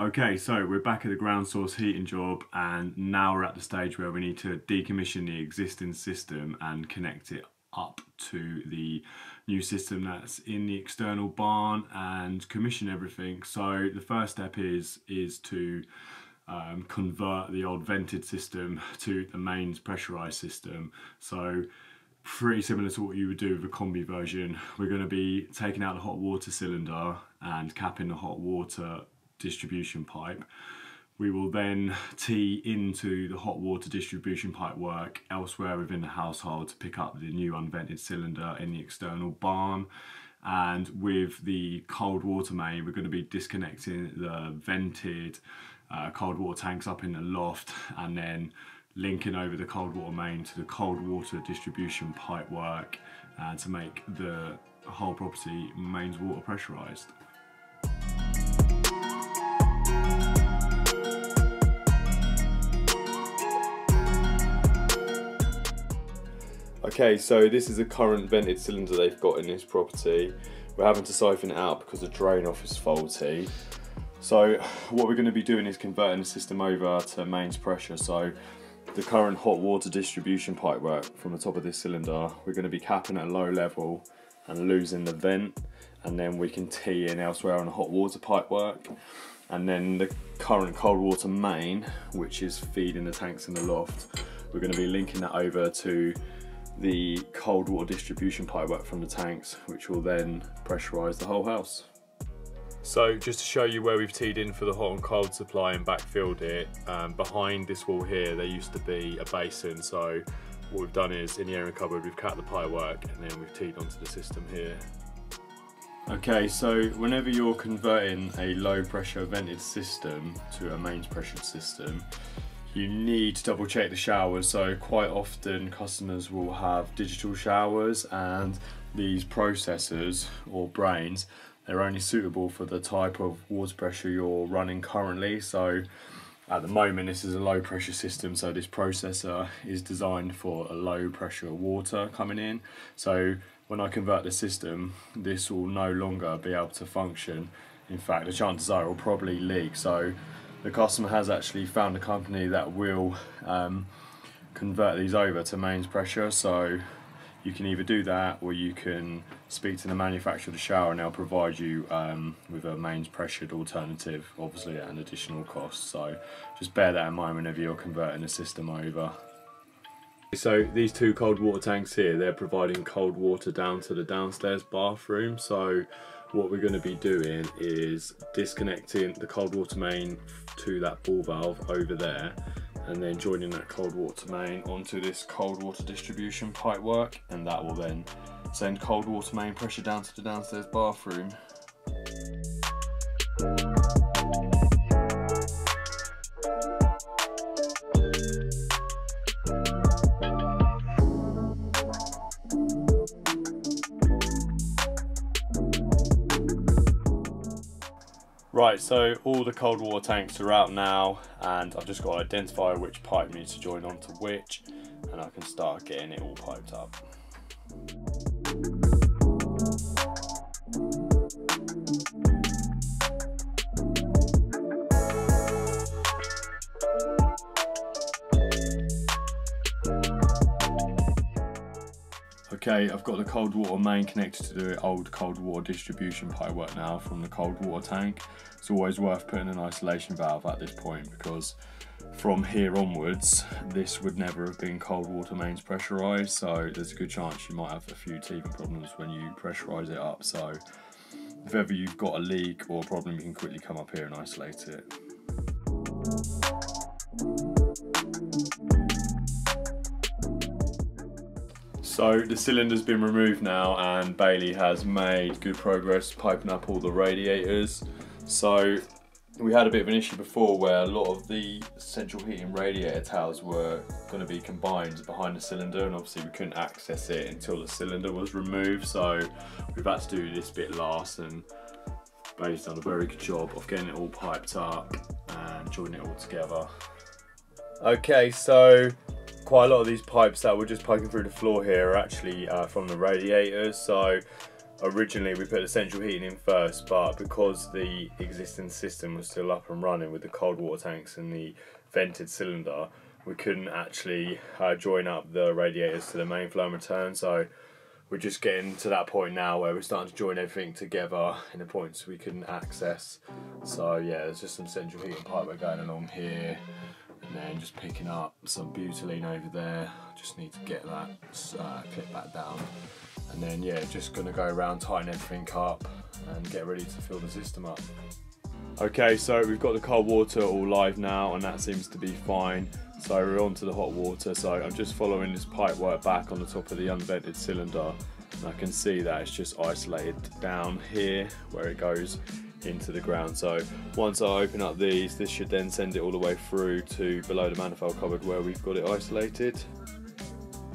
Okay, so we're back at the ground source heating job and now we're at the stage where we need to decommission the existing system and connect it up to the new system that's in the external barn and commission everything. So the first step is, is to um, convert the old vented system to the mains pressurized system. So pretty similar to what you would do with a combi version. We're going to be taking out the hot water cylinder and capping the hot water distribution pipe. We will then tee into the hot water distribution pipe work elsewhere within the household to pick up the new unvented cylinder in the external barn. And with the cold water main, we're going to be disconnecting the vented uh, cold water tanks up in the loft and then linking over the cold water main to the cold water distribution pipe work uh, to make the whole property mains water pressurized. Okay, so this is a current vented cylinder they've got in this property. We're having to siphon it out because the drain off is faulty. So what we're going to be doing is converting the system over to mains pressure. So the current hot water distribution pipe work from the top of this cylinder, we're going to be capping at a low level and losing the vent and then we can tee in elsewhere on the hot water pipe work and then the current cold water main which is feeding the tanks in the loft we're going to be linking that over to the cold water distribution pipework from the tanks, which will then pressurize the whole house. So just to show you where we've teed in for the hot and cold supply and backfilled it, um, behind this wall here there used to be a basin so what we've done is in the airing cupboard we've cut the pipework and then we've teed onto the system here. Okay, so whenever you're converting a low pressure vented system to a mains pressure system, you need to double check the showers so quite often customers will have digital showers and these processors or brains they're only suitable for the type of water pressure you're running currently. So at the moment this is a low pressure system so this processor is designed for a low pressure water coming in. So when I convert the system this will no longer be able to function. In fact the chances are it will probably leak. So the customer has actually found a company that will um, convert these over to mains pressure. So you can either do that or you can speak to the manufacturer of the shower and they'll provide you um, with a mains pressured alternative obviously at an additional cost. So just bear that in mind whenever you're converting a system over. So these two cold water tanks here they're providing cold water down to the downstairs bathroom. So what we're going to be doing is disconnecting the cold water main to that ball valve over there and then joining that cold water main onto this cold water distribution pipe work and that will then send cold water main pressure down to the downstairs bathroom. Right, so all the cold water tanks are out now and I've just got to identify which pipe needs to join onto which and I can start getting it all piped up. Okay, I've got the cold water main connected to the old cold water distribution pipe work now from the cold water tank. It's always worth putting an isolation valve at this point because from here onwards, this would never have been cold water mains pressurized. So there's a good chance you might have a few teething problems when you pressurize it up. So if ever you've got a leak or a problem, you can quickly come up here and isolate it. So the cylinder's been removed now and Bailey has made good progress piping up all the radiators. So we had a bit of an issue before where a lot of the central heating radiator towers were going to be combined behind the cylinder and obviously we couldn't access it until the cylinder was removed so we've had to do this bit last and Bailey's done a very good job of getting it all piped up and joining it all together. Okay so quite a lot of these pipes that we're just poking through the floor here are actually uh, from the radiators. So originally we put the central heating in first, but because the existing system was still up and running with the cold water tanks and the vented cylinder, we couldn't actually uh, join up the radiators to the main flow and return. So we're just getting to that point now where we're starting to join everything together in the points we couldn't access. So yeah, there's just some central heating pipe we're going along here and then just picking up some butylene over there. Just need to get that uh, clip back down. And then yeah, just gonna go around, tighten everything up and get ready to fill the system up. Okay, so we've got the cold water all live now and that seems to be fine. So we're on to the hot water. So I'm just following this pipe work back on the top of the unvented cylinder. And I can see that it's just isolated down here where it goes into the ground. So once I open up these, this should then send it all the way through to below the manifold cupboard where we've got it isolated.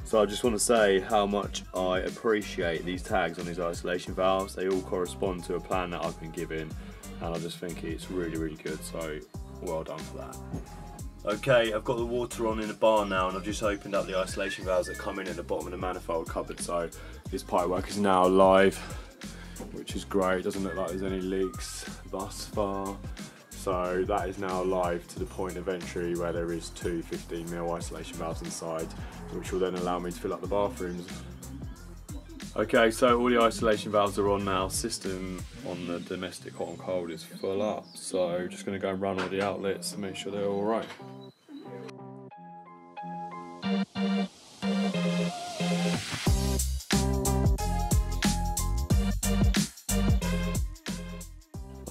So I just want to say how much I appreciate these tags on these isolation valves. They all correspond to a plan that I've been given and I just think it's really, really good. So well done for that. Okay, I've got the water on in the barn now and I've just opened up the isolation valves that come in at the bottom of the manifold cupboard so this pipe work is now live which is great, doesn't look like there's any leaks thus far so that is now live to the point of entry where there is two 15mm isolation valves inside which will then allow me to fill up the bathrooms. Okay, so all the isolation valves are on now. System on the domestic hot and cold is full up. So just going to go and run all the outlets to make sure they're all right.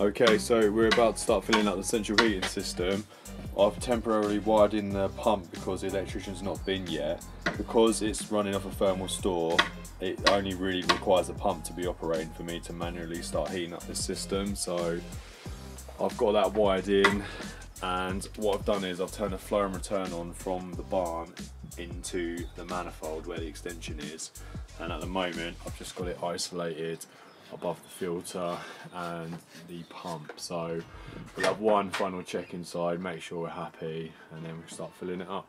Okay, so we're about to start filling up the central heating system. I've temporarily wired in the pump because the electrician's not been yet. Because it's running off a thermal store, it only really requires a pump to be operating for me to manually start heating up the system. So I've got that wired in and what I've done is I've turned the flow and return on from the barn into the manifold where the extension is and at the moment I've just got it isolated above the filter and the pump. So we'll have one final check inside make sure we're happy and then we'll start filling it up.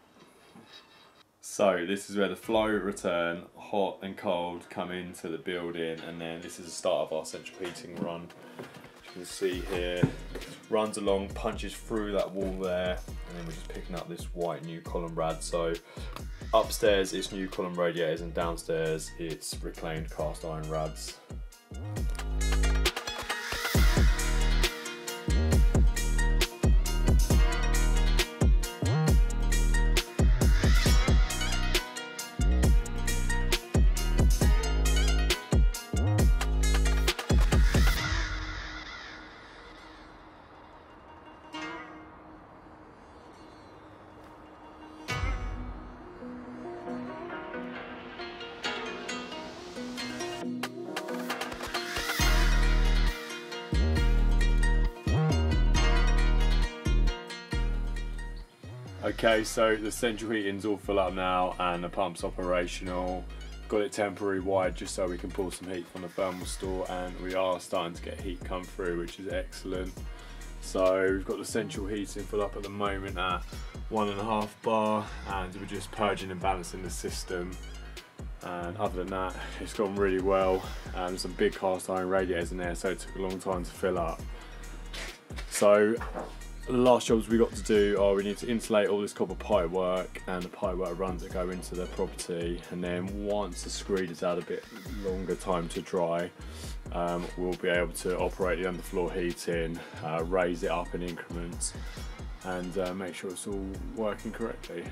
So this is where the flow return hot and cold come into the building and then this is the start of our central heating run. As you can see here runs along punches through that wall there and then we're just picking up this white new column rad. So upstairs it's new column radiators and downstairs it's reclaimed cast iron rads Thank you. Okay, so the central heating's all full up now and the pump's operational. Got it temporary wired just so we can pull some heat from the thermal store and we are starting to get heat come through which is excellent. So we've got the central heating full up at the moment at one and a half bar and we're just purging and balancing the system and other than that it's gone really well and there's some big cast iron radiators in there so it took a long time to fill up. So last jobs we got to do are we need to insulate all this copper pipe work and the pipe work runs that go into the property and then once the screed has had a bit longer time to dry um, we'll be able to operate the underfloor heating, uh, raise it up in increments and uh, make sure it's all working correctly.